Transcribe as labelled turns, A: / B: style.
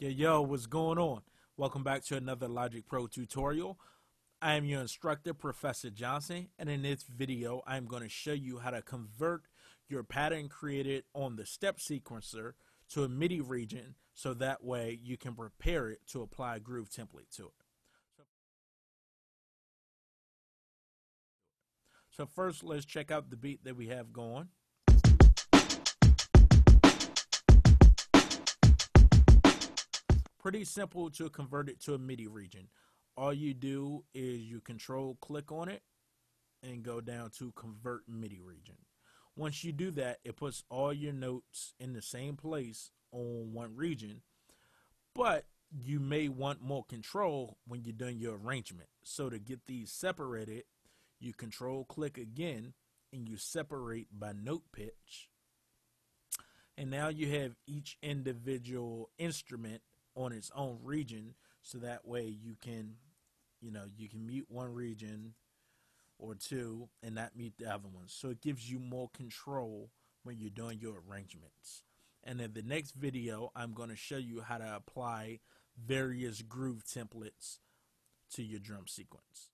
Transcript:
A: Yo, yo, what's going on? Welcome back to another Logic Pro tutorial. I am your instructor, Professor Johnson, and in this video, I'm going to show you how to convert your pattern created on the step sequencer to a MIDI region so that way you can prepare it to apply a groove template to it. So first, let's check out the beat that we have going. Pretty simple to convert it to a MIDI region. All you do is you control click on it and go down to convert MIDI region. Once you do that, it puts all your notes in the same place on one region, but you may want more control when you're done your arrangement. So to get these separated, you control click again and you separate by note pitch. And now you have each individual instrument on its own region so that way you can you know you can mute one region or two and not mute the other ones. So it gives you more control when you're doing your arrangements. And in the next video i'm going to show you how to apply various groove templates to your drum sequence